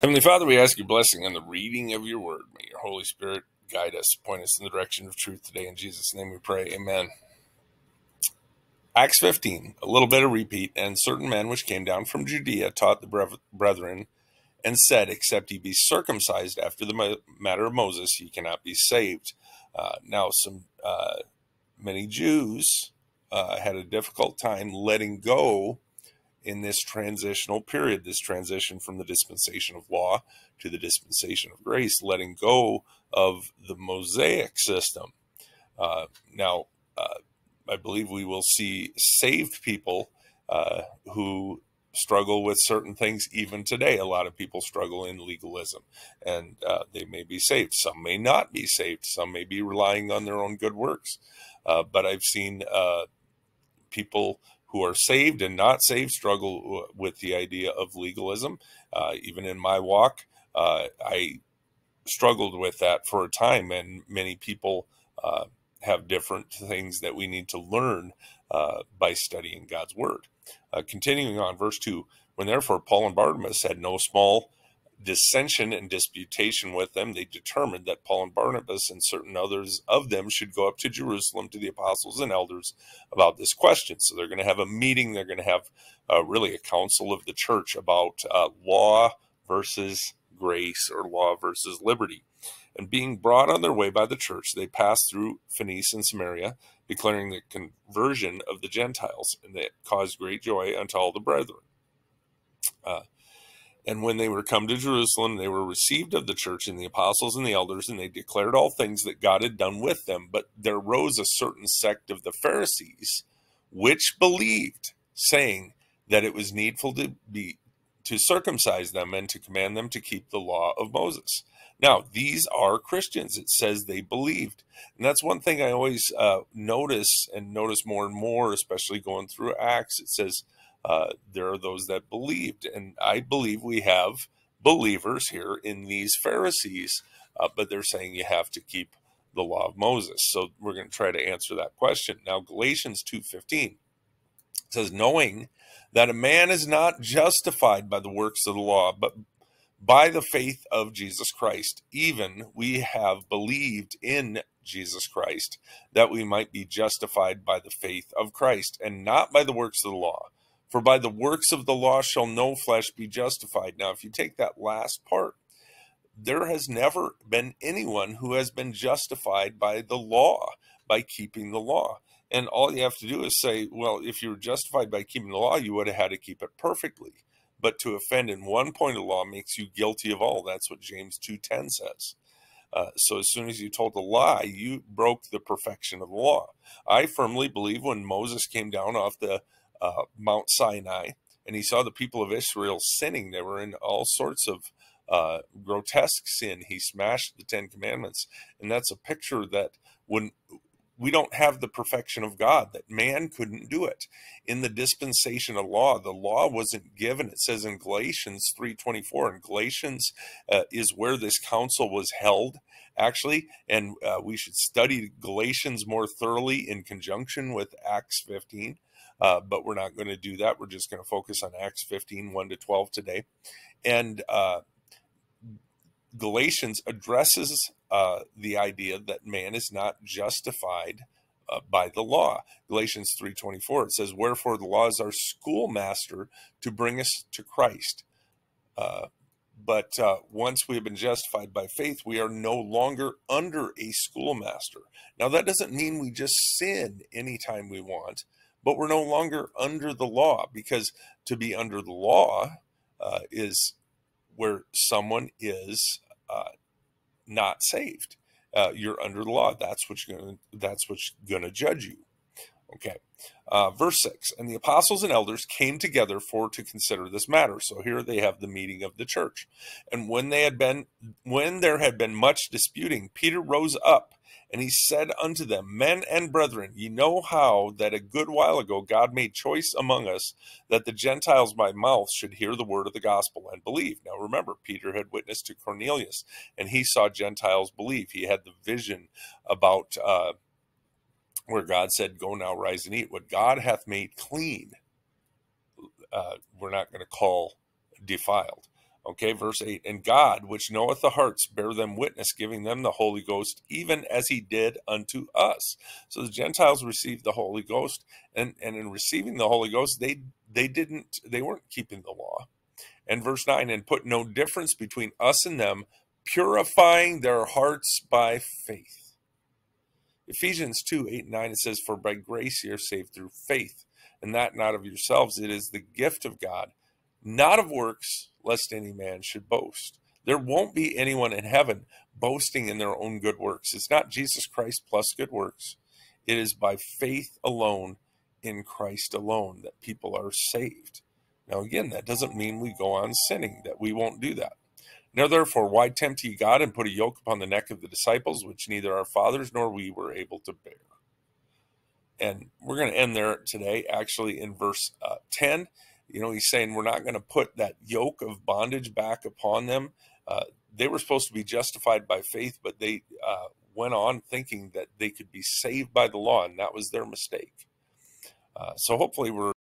Heavenly Father, we ask your blessing on the reading of your word. May your Holy Spirit guide us, point us in the direction of truth today. In Jesus' name we pray. Amen. Acts 15, a little bit of repeat. And certain men which came down from Judea taught the brethren and said, Except ye be circumcised after the matter of Moses, ye cannot be saved. Uh, now, some uh, many Jews uh, had a difficult time letting go in this transitional period, this transition from the dispensation of law to the dispensation of grace, letting go of the Mosaic system. Uh, now, uh, I believe we will see saved people uh, who struggle with certain things even today. A lot of people struggle in legalism and uh, they may be saved. Some may not be saved. Some may be relying on their own good works. Uh, but I've seen uh, people who are saved and not saved struggle with the idea of legalism. Uh, even in my walk, uh, I struggled with that for a time, and many people uh, have different things that we need to learn uh, by studying God's word. Uh, continuing on, verse 2 When therefore Paul and Barnabas had no small dissension and disputation with them, they determined that Paul and Barnabas and certain others of them should go up to Jerusalem to the apostles and elders about this question. So they're going to have a meeting. They're going to have uh, really a council of the church about uh, law versus grace or law versus liberty. And being brought on their way by the church, they passed through Phoenicia and Samaria, declaring the conversion of the Gentiles, and that caused great joy unto all the brethren. Uh, and when they were come to Jerusalem, they were received of the church and the apostles and the elders, and they declared all things that God had done with them. But there rose a certain sect of the Pharisees, which believed, saying that it was needful to be to circumcise them and to command them to keep the law of Moses. Now, these are Christians. It says they believed. And that's one thing I always uh, notice and notice more and more, especially going through Acts. It says uh, there are those that believed. And I believe we have believers here in these Pharisees, uh, but they're saying you have to keep the law of Moses. So we're going to try to answer that question. Now, Galatians 2.15 says, knowing that a man is not justified by the works of the law, but by the faith of Jesus Christ. Even we have believed in Jesus Christ, that we might be justified by the faith of Christ, and not by the works of the law. For by the works of the law shall no flesh be justified. Now, if you take that last part, there has never been anyone who has been justified by the law, by keeping the law. And all you have to do is say, well, if you were justified by keeping the law, you would have had to keep it perfectly. But to offend in one point of law makes you guilty of all. That's what James 2.10 says. Uh, so as soon as you told a lie, you broke the perfection of the law. I firmly believe when Moses came down off the uh, Mount Sinai, and he saw the people of Israel sinning. They were in all sorts of uh, grotesque sin. He smashed the Ten Commandments, and that's a picture that when we don't have the perfection of God, that man couldn't do it. In the dispensation of law, the law wasn't given. It says in Galatians 3.24, and Galatians uh, is where this council was held, actually, and uh, we should study Galatians more thoroughly in conjunction with Acts 15. Uh, but we're not going to do that. We're just going to focus on Acts 15, 1 to 12 today. And uh, Galatians addresses uh, the idea that man is not justified uh, by the law. Galatians 3.24, it says, Wherefore the law is our schoolmaster to bring us to Christ. Uh, but uh, once we have been justified by faith, we are no longer under a schoolmaster. Now, that doesn't mean we just sin anytime we want but we're no longer under the law because to be under the law uh, is where someone is uh, not saved. Uh, you're under the law. That's what's going that's what's going to judge you. Okay. Uh, verse 6 And the apostles and elders came together for to consider this matter. So here they have the meeting of the church. And when they had been, when there had been much disputing, Peter rose up and he said unto them, Men and brethren, ye know how that a good while ago God made choice among us that the Gentiles by mouth should hear the word of the gospel and believe. Now remember, Peter had witnessed to Cornelius, and he saw Gentiles believe. He had the vision about uh, where God said, Go now, rise and eat. What God hath made clean, uh, we're not going to call defiled. Okay, verse 8 And God, which knoweth the hearts, bear them witness, giving them the Holy Ghost, even as he did unto us. So the Gentiles received the Holy Ghost, and, and in receiving the Holy Ghost, they they didn't they weren't keeping the law. And verse 9, and put no difference between us and them, purifying their hearts by faith. Ephesians 2, 8 and 9, it says, For by grace ye are saved through faith, and that not of yourselves, it is the gift of God, not of works, lest any man should boast. There won't be anyone in heaven boasting in their own good works. It's not Jesus Christ plus good works. It is by faith alone in Christ alone that people are saved. Now, again, that doesn't mean we go on sinning, that we won't do that. Now, therefore, why tempt ye God and put a yoke upon the neck of the disciples, which neither our fathers nor we were able to bear? And we're going to end there today, actually, in verse uh, 10. You know, he's saying we're not going to put that yoke of bondage back upon them. Uh, they were supposed to be justified by faith, but they uh, went on thinking that they could be saved by the law, and that was their mistake. Uh, so hopefully, we're